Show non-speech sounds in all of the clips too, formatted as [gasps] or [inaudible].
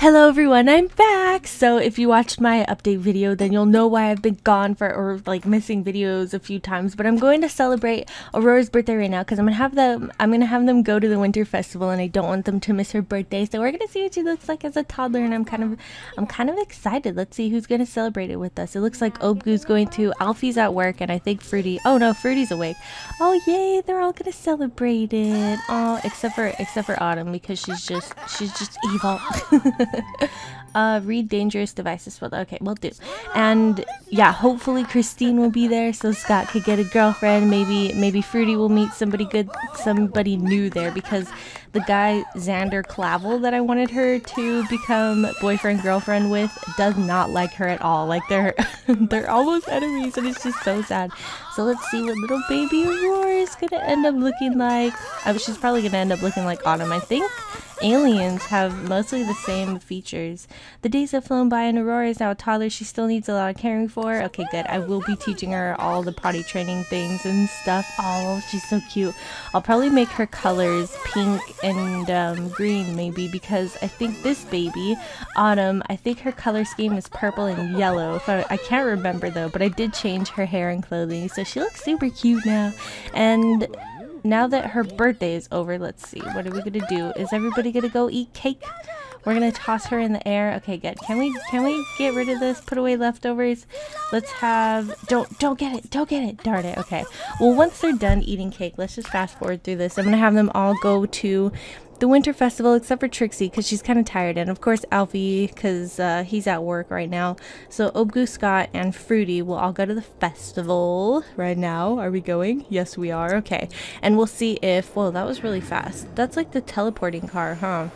Hello everyone, I'm back! So if you watched my update video, then you'll know why I've been gone for, or like missing videos a few times, but I'm going to celebrate Aurora's birthday right now because I'm gonna have them, I'm gonna have them go to the winter festival and I don't want them to miss her birthday, so we're gonna see what she looks like as a toddler and I'm kind of, I'm kind of excited. Let's see who's gonna celebrate it with us. It looks like Obgu's going to, Alfie's at work and I think Fruity, oh no, Fruity's awake. Oh yay, they're all gonna celebrate it. Oh, except for, except for Autumn because she's just, she's just evil. [laughs] uh, read dangerous devices. Well, okay, we'll do. And yeah, hopefully Christine will be there so Scott could get a girlfriend. Maybe maybe Fruity will meet somebody good, somebody new there because the guy Xander Clavel that I wanted her to become boyfriend girlfriend with does not like her at all. Like they're [laughs] they're almost enemies and it's just so sad. So let's see what little baby Aurora is gonna end up looking like. She's probably gonna end up looking like Autumn, I think aliens have mostly the same features. The days have flown by and Aurora is now a toddler. She still needs a lot of caring for. Okay, good. I will be teaching her all the potty training things and stuff. Oh, she's so cute. I'll probably make her colors pink and um, green maybe because I think this baby, Autumn, I think her color scheme is purple and yellow. I, I can't remember though, but I did change her hair and clothing. So she looks super cute now. And now that her birthday is over, let's see. What are we gonna do? Is everybody gonna go eat cake? We're gonna toss her in the air. Okay, good. Can we can we get rid of this? Put away leftovers. Let's have don't don't get it. Don't get it. Darn it. Okay. Well, once they're done eating cake, let's just fast forward through this. I'm gonna have them all go to the winter festival except for Trixie because she's kind of tired and of course Alfie because uh, he's at work right now. So Obgu, Scott, and Fruity will all go to the festival right now. Are we going? Yes we are. Okay. And we'll see if whoa that was really fast. That's like the teleporting car huh?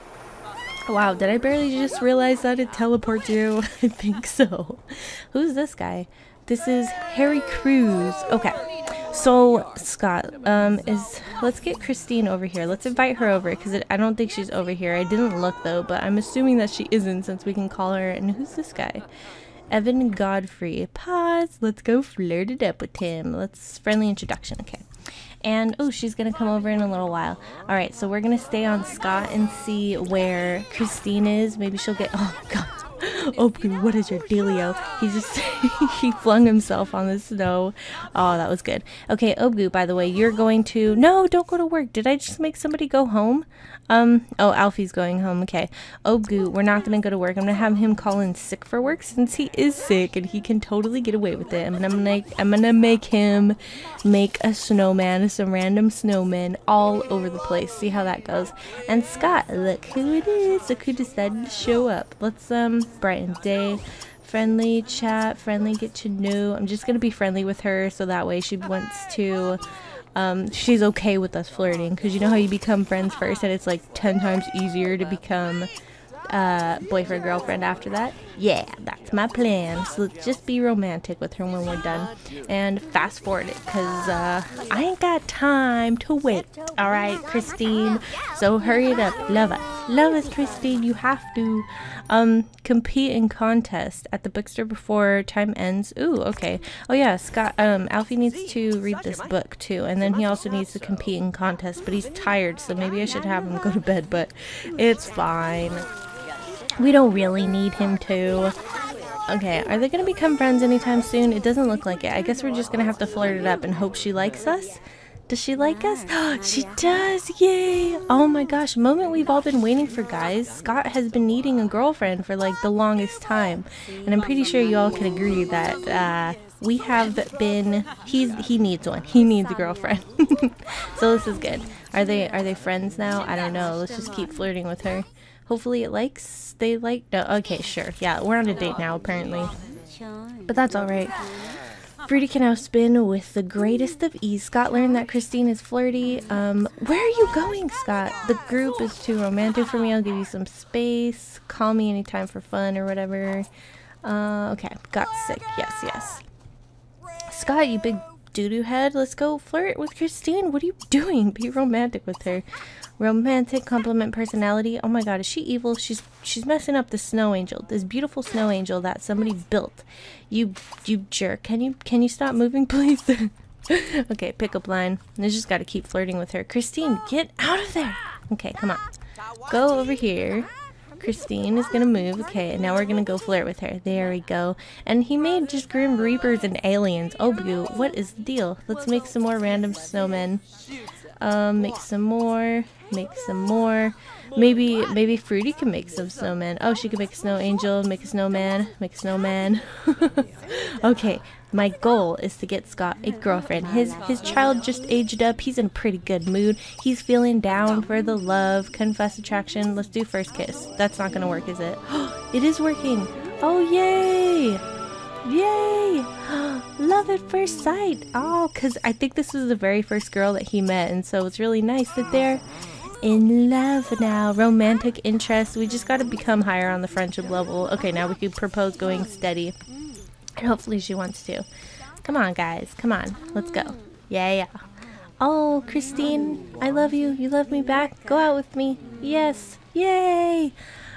Wow did I barely just realize that it teleports you? [laughs] I think so. Who's this guy? This is Harry Cruz. Okay so Scott, um, is let's get Christine over here. Let's invite her over because I don't think she's over here. I didn't look though, but I'm assuming that she isn't since we can call her. And who's this guy? Evan Godfrey. Pause. Let's go flirt it up with him. Let's friendly introduction. Okay. And oh, she's gonna come over in a little while. All right, so we're gonna stay on Scott and see where Christine is. Maybe she'll get. [laughs] Oh God. Obgu, what is your dealio? He just [laughs] he flung himself on the snow. Oh, that was good. Okay, Obgu, by the way, you're going to no, don't go to work. Did I just make somebody go home? Um, oh, Alfie's going home. Okay. Obgu, we're not gonna go to work. I'm gonna have him call in sick for work since he is sick and he can totally get away with it. And I'm gonna make I'm gonna make him make a snowman, some random snowmen all over the place. See how that goes. And Scott, look who it is. Look who decided to show up. Let's um brighten day. Friendly chat friendly get to know. I'm just gonna be friendly with her so that way she wants to um, she's okay with us flirting. Because you know how you become friends first and it's like 10 times easier to become uh, boyfriend girlfriend after that? Yeah that's my plan. So let's just be romantic with her when we're done and fast forward it because uh, i ain't got time to wait. All right christine. So hurry it up. Love us. Love us christine. You have to um compete in contest at the bookstore before time ends ooh okay oh yeah scott um alfie needs to read this book too and then he also needs to compete in contest but he's tired so maybe i should have him go to bed but it's fine we don't really need him to. Okay, are they gonna become friends anytime soon? It doesn't look like it. I guess we're just gonna have to flirt it up and hope she likes us. Does she like us? [gasps] she does! Yay! Oh my gosh, moment we've all been waiting for, guys. Scott has been needing a girlfriend for like the longest time. And I'm pretty sure you all can agree that uh, we have been he's he needs one. He needs a girlfriend. [laughs] so this is good. Are they are they friends now? I don't know. Let's just keep flirting with her. Hopefully it likes, they like, no, okay, sure. Yeah, we're on a date now, apparently. But that's alright. Fruity can now spin with the greatest of ease. Scott learned that Christine is flirty. Um, where are you going, Scott? The group is too romantic for me. I'll give you some space. Call me anytime for fun or whatever. Uh, okay, got sick. Yes, yes. Scott, you big doo-doo head. Let's go flirt with Christine. What are you doing? Be romantic with her. Romantic compliment personality. Oh my god, is she evil? She's she's messing up the snow angel. This beautiful snow angel that somebody built. You you jerk. Can you can you stop moving [laughs] please? okay, pickup line. I just gotta keep flirting with her. Christine, get out of there! Okay, come on. Go over here. Christine is gonna move. Okay, and now we're gonna go flirt with her. There we go. And he made just Grim Reapers and aliens. Oh, boo. What is the deal? Let's make some more random snowmen. Um, make some more. Make some more. Maybe, maybe Fruity can make some snowmen. Oh, she can make a snow angel, make a snowman, make a snowman. [laughs] okay, my goal is to get Scott a girlfriend. His his child just aged up. He's in a pretty good mood. He's feeling down for the love, confess attraction. Let's do first kiss. That's not gonna work, is it? [gasps] it is working. Oh yay! Yay! [gasps] Love at first sight. Oh, because I think this was the very first girl that he met, and so it's really nice that they're in love now. Romantic interest. We just got to become higher on the friendship level. Okay, now we can propose going steady. And hopefully she wants to. Come on, guys. Come on. Let's go. Yeah, yeah. Oh, Christine, I love you. You love me back. Go out with me. Yes. Yay.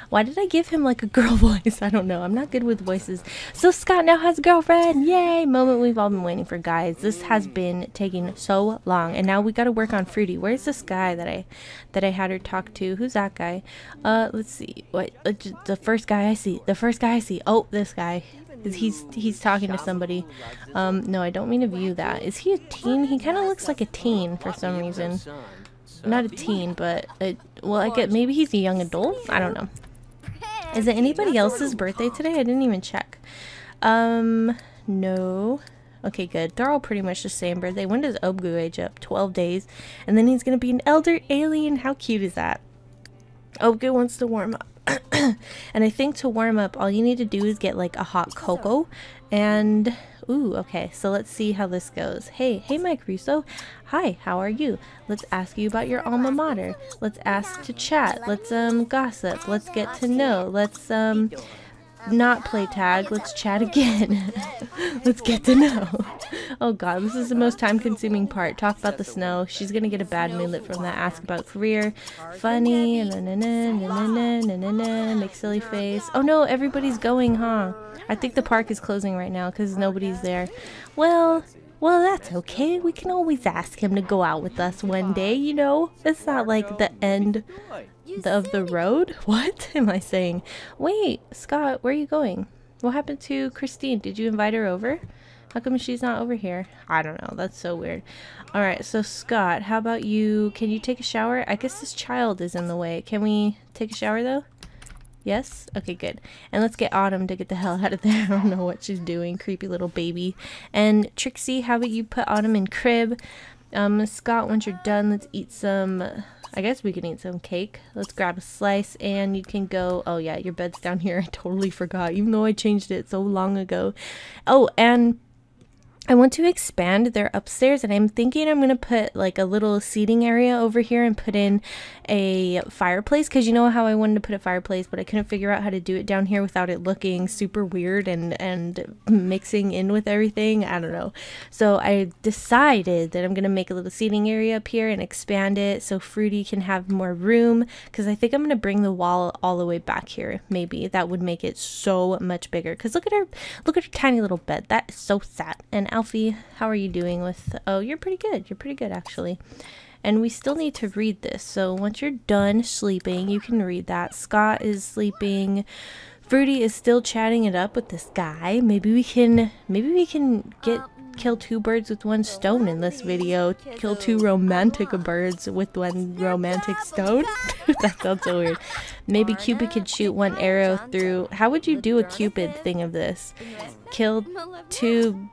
Why did I give him like a girl [laughs] voice? I don't know. I'm not good with voices. So Scott now has a girlfriend. Yay! Moment we've all been waiting for, guys. This has been taking so long, and now we got to work on Fruity. Where's this guy that I that I had her talk to? Who's that guy? Uh, let's see. What? Uh, the first guy I see. The first guy I see. Oh, this guy. He's he's talking to somebody. Um, no, I don't mean to view that. Is he a teen? He kind of looks like a teen for some reason. Not a teen, but a, well, I get maybe he's a young adult. I don't know. Is it anybody else's birthday today? I didn't even check. Um, no. Okay, good. They're all pretty much the same birthday. When does Obgu age up? 12 days. And then he's going to be an elder alien. How cute is that? Obgu wants to warm up. [clears throat] and I think to warm up, all you need to do is get like a hot cocoa and Ooh, okay, so let's see how this goes. Hey, hey Mike Russo. Hi, how are you? Let's ask you about your alma mater. Let's ask to chat. Let's um gossip. Let's get to know. Let's um not play tag. Let's chat again. [laughs] Let's get to know. Oh god, this is the most time consuming part. Talk about the snow. She's gonna get a bad moodlet from that. Ask about career. Funny. Na na na na na na na na. Make silly face. Oh no, everybody's going, huh? I think the park is closing right now because nobody's there. Well, well, that's okay. We can always ask him to go out with us one day, you know? It's not like the end of the road? [laughs] What am I saying? Wait, Scott, where are you going? What happened to Christine? Did you invite her over? How come she's not over here? I don't know. That's so weird. Alright, so Scott, how about you? Can you take a shower? I guess this child is in the way. Can we take a shower though? Yes? Okay, good. And let's get Autumn to get the hell out of there. [laughs] I don't know what she's doing. Creepy little baby. And Trixie, how about you put Autumn in crib? Um, Scott, once you're done, let's eat some... I guess we can eat some cake. Let's grab a slice and you can go... Oh, yeah, your bed's down here. [laughs] I totally forgot, even though I changed it so long ago. Oh, and I want to expand their upstairs and I'm thinking I'm going to put like a little seating area over here and put in a fireplace because you know how I wanted to put a fireplace but I couldn't figure out how to do it down here without it looking super weird and and mixing in with everything. I don't know. So I decided that I'm going to make a little seating area up here and expand it so Fruity can have more room because I think I'm going to bring the wall all the way back here. Maybe that would make it so much bigger because look at her look at her tiny little bed. That is so sad. And Alfie, how are you doing with... Oh, you're pretty good. You're pretty good, actually. And we still need to read this. So once you're done sleeping, you can read that. Scott is sleeping. Fruity is still chatting it up with this guy. Maybe we can... Maybe we can get kill two birds with one stone in this video. Kill two romantic birds with one romantic stone. [laughs] that sounds so weird. Maybe Cupid could shoot one arrow through... How would you do a Cupid thing of this? Kill two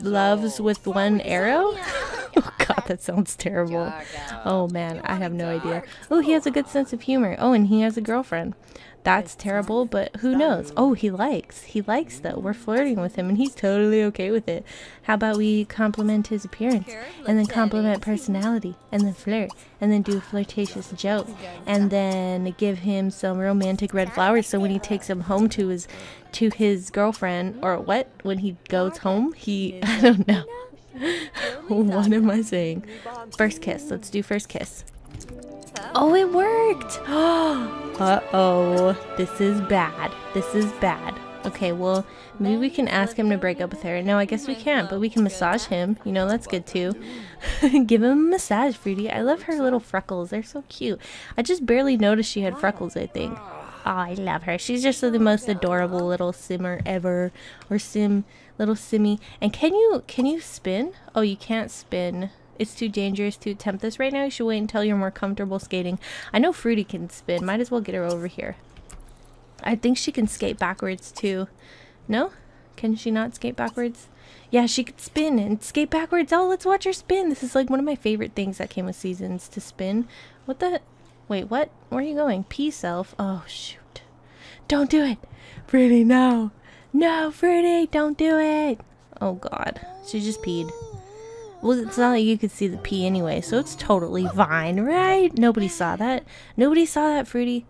loves with one arrow? [laughs] oh god, that sounds terrible. Oh man, I have no idea. Oh, he has a good sense of humor. Oh, and he has a girlfriend. That's terrible, but who knows? Oh, he likes. He likes though. We're flirting with him and he's totally okay with it. How about we compliment his appearance and then compliment personality and then flirt and then do a flirtatious joke and then give him some romantic red flowers so when he takes him home to his to his girlfriend or what when he goes home he [laughs] I don't know. [laughs] what am I saying? First kiss. Let's do first kiss. Oh, it worked! [gasps] Uh-oh. This is bad. This is bad. Okay, well, maybe we can ask him to break up with her. No, I guess we can't, but we can massage him. You know, that's good too. [laughs] Give him a massage, Fruity. I love her little freckles. They're so cute. I just barely noticed she had freckles, I think. Oh, I love her. She's just the most adorable little simmer ever. Or sim, little simmy. And can you, can you spin? Oh, you can't spin. It's too dangerous to attempt this right now. You should wait until you're more comfortable skating. I know Fruity can spin. Might as well get her over here. I think she can skate backwards too. No? Can she not skate backwards? Yeah, she could spin and skate backwards. Oh, let's watch her spin. This is like one of my favorite things that came with seasons to spin. What the? Wait, what? Where are you going? P self. Oh, shoot. Don't do it. Fruity, no. No, Fruity, don't do it. Oh, God. She just peed. Well, it's not like you could see the pee anyway, so it's totally fine, right? Nobody saw that. Nobody saw that, Fruity.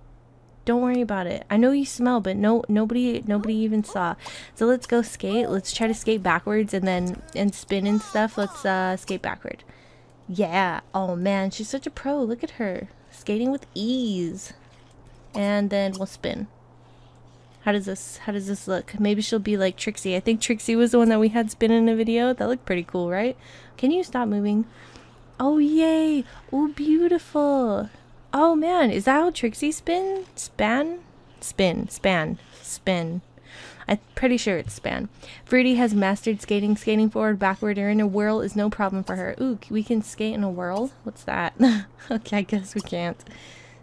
Don't worry about it. I know you smell, but no, nobody, nobody even saw. So let's go skate. Let's try to skate backwards and then and spin and stuff. Let's uh, skate backward. Yeah. Oh man, she's such a pro. Look at her skating with ease. And then we'll spin. How does this how does this look? Maybe she'll be like Trixie. I think Trixie was the one that we had spin in a video. That looked pretty cool, right? Can you stop moving? Oh yay! Oh beautiful! Oh man, is that how Trixie spin? Span? Spin. Span. Spin. I'm pretty sure it's span. Fruity has mastered skating. Skating forward, backward, or in a whirl is no problem for her. Ooh, we can skate in a whirl? What's that? [laughs] okay, I guess we can't.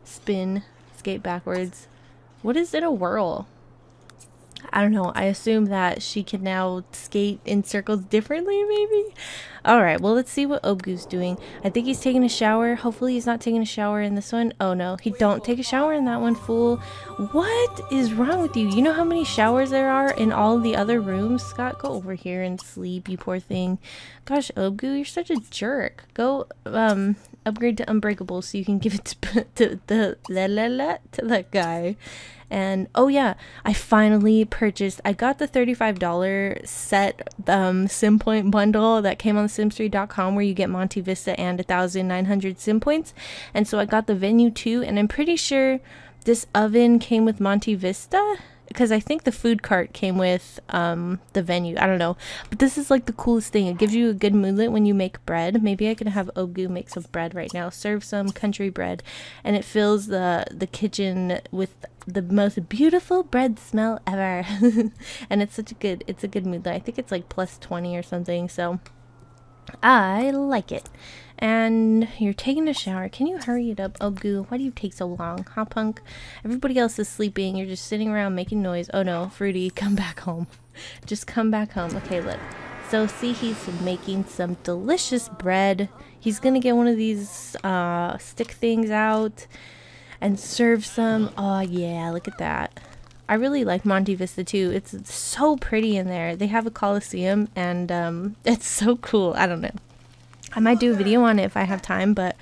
Spin. Skate backwards. What is in a whirl? I don't know. I assume that she can now skate in circles differently, maybe? Alright, well, let's see what Obgu's doing. I think he's taking a shower. Hopefully he's not taking a shower in this one. Oh, no. He don't take a shower in that one, fool. What is wrong with you? You know how many showers there are in all the other rooms? Scott, go over here and sleep, you poor thing. Gosh, Obgu, you're such a jerk. Go, um, upgrade to Unbreakable so you can give it to, [laughs] to the la la la to that guy. And oh yeah, I finally purchased. I got the thirty-five dollar set um, sim point bundle that came on Sims3.com where you get Monte Vista and a thousand nine hundred sim points. And so I got the venue too, and I'm pretty sure this oven came with Monte Vista because I think the food cart came with um, the venue. I don't know. But this is like the coolest thing. It gives you a good moodlet when you make bread. Maybe I can have Obgu make some bread right now. Serve some country bread. And it fills the, the kitchen with the most beautiful bread smell ever. [laughs] and it's such a good, it's a good moodlet. I think it's like plus 20 or something. So I like it. And you're taking a shower. Can you hurry it up? Oh, goo. Why do you take so long? Huh, punk? Everybody else is sleeping. You're just sitting around making noise. Oh, no. Fruity, [laughs] come back home. just come back home. Okay, look. So, see, he's making some delicious bread. He's gonna get one of these uh, stick things out and serve some. Oh, yeah. Look at that. I really like Monte Vista too. It's so pretty in there. They have a coliseum and um, [laughs] it's so cool. I don't know. I might do a video on it if I have time, but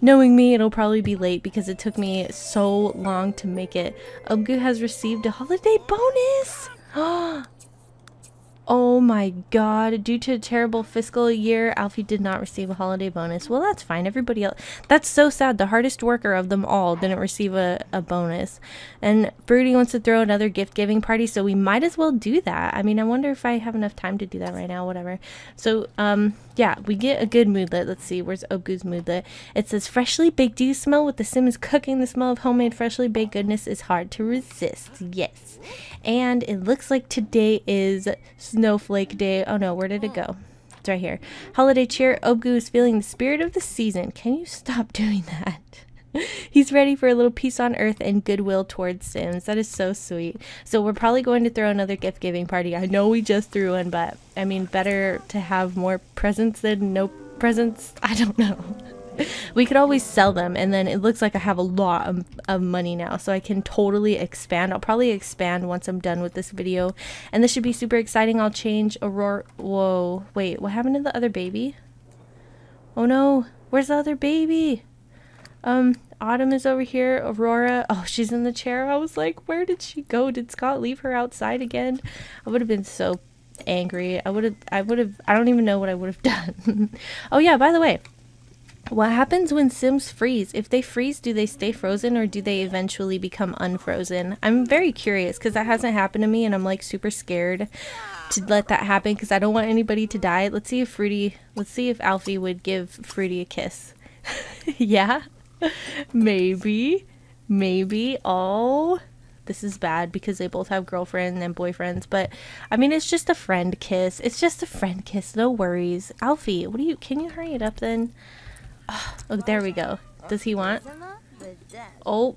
knowing me, it'll probably be late because it took me so long to make it. Obgu has received a holiday bonus! [gasps] [gasps] Oh my god, due to a terrible fiscal year, Alfie did not receive a holiday bonus. Well, that's fine. Everybody else. That's so sad. The hardest worker of them all didn't receive a, a bonus. And Fruity wants to throw another gift giving party, so we might as well do that. I mean, I wonder if I have enough time to do that right now, whatever. So, um, yeah, we get a good moodlet. Let's see, where's Obgu's moodlet? It says, freshly baked. Do you smell what the Sims cooking? The smell of homemade freshly baked goodness is hard to resist. Yes. And it looks like today is Snowflake Day. Oh no, where did it go? It's right here. Holiday cheer. Obgu is feeling the spirit of the season. Can you stop [laughs] doing that? He's ready for a little peace on earth and goodwill towards Sims. That is so sweet. So we're probably going to throw another gift giving party. I know we just threw one, but I mean, better to have more presents than no presents. [laughs] I don't know. [laughs] we could always sell them and then it looks like I have a lot of, of, money now so I can totally expand. I'll probably expand once I'm done with this video and this should be super exciting. I'll change Aurora. Whoa, wait, what happened to the other baby? Oh no, where's the other baby? Um, Autumn is over here. Aurora, [laughs] oh, she's in the chair. I was like, where did she go? Did Scott leave her outside again? I would have been so angry. I would have, I would have, I don't even know what I would have [laughs] done. oh yeah, by the way, what happens when Sims freeze? If they freeze, do they stay frozen or do they eventually become unfrozen? I'm very curious because that hasn't happened to me and I'm like super scared to let that happen because I don't want anybody to die. Let's see if Fruity, let's see if Alfie would give Fruity a kiss. [laughs] yeah? maybe. Maybe. Oh. this is bad because they both have girlfriends and boyfriends. But I mean, it's just a friend kiss. It's just a friend kiss. No worries. Alfie, what do you? Can you hurry it up then? Oh, there we go. Does he want? Oh,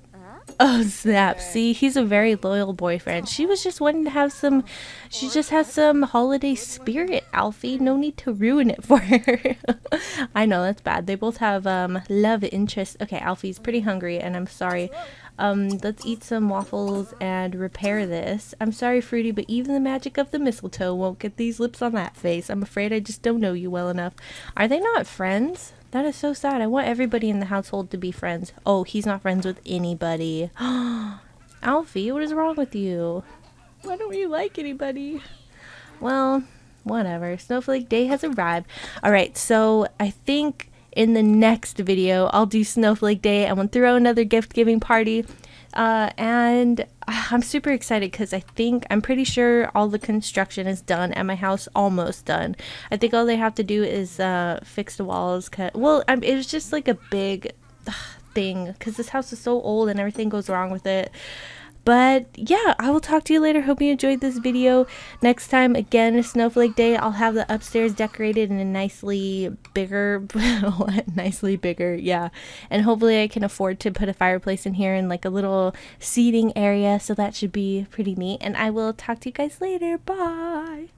Oh snap! See, he's a very loyal boyfriend. She was just wanting to have some. She just has some holiday spirit, Alfie. No need to ruin it for her. [laughs] I know that's bad. They both have um love interest. Okay, Alfie's pretty hungry, and I'm sorry. Um, let's eat some waffles and repair this. I'm sorry, Fruity, but even the magic of the mistletoe won't get these lips on that face. I'm afraid I just don't know you well enough. Are they not friends? That is so sad. I want everybody in the household to be friends. Oh, he's not friends with anybody. [gasps] Alfie, what is wrong with you? Why don't you like anybody? Well, whatever. Snowflake Day has arrived. Alright, so I think in the next video, I'll do Snowflake Day. Going to throw another gift giving party. Uh, and I'm super excited because I think I'm pretty sure all the construction is done at my house, almost done. I think all they have to do is uh, fix the walls. Cut. Well, I'm, it was just like a big thing because this house is so old and everything goes wrong with it. But yeah, I will talk to you later. Hope you enjoyed this video. Next time, again, Snowflake Day, I'll have the upstairs decorated in a nicely bigger, [laughs] nicely bigger, yeah. And hopefully I can afford to put a fireplace in here and like a little seating area. So that should be pretty neat. And I will talk to you guys later. Bye.